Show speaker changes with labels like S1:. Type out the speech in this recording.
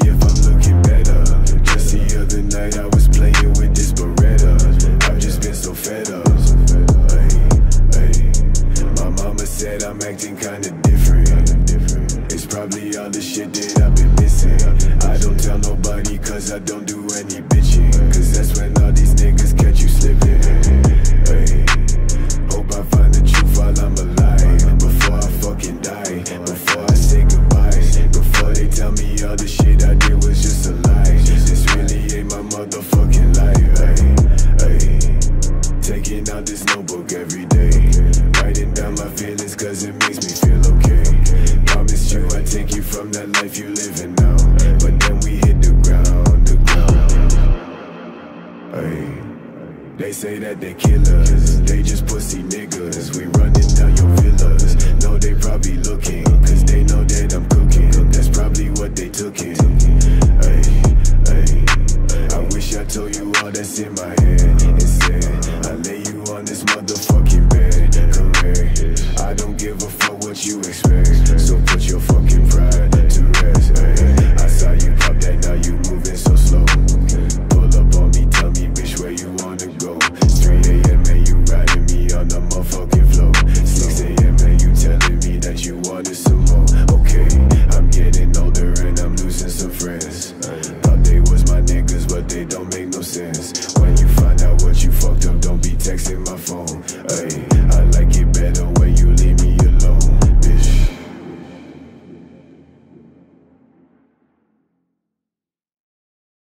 S1: if I'm looking better. Just the other night I was playing with this Beretta. I've just been so fed up. My mama said I'm acting kinda different. It's probably all the shit that I've been missing. I don't tell nobody cause I don't do any this notebook every day. Writing down my feelings cause it makes me feel okay. Promised you I'd take you from that life you living now. But then we hit the ground, the ground. Hey. They say that they killers, they just pussy niggas. We running down your villas. No, they probably looking, cause they know that I'm cooking. That's probably what they took in. Hey, hey. I wish I told you all that's in my head motherfucking bed. Come here. I don't give a fuck what you expect. So put your fuck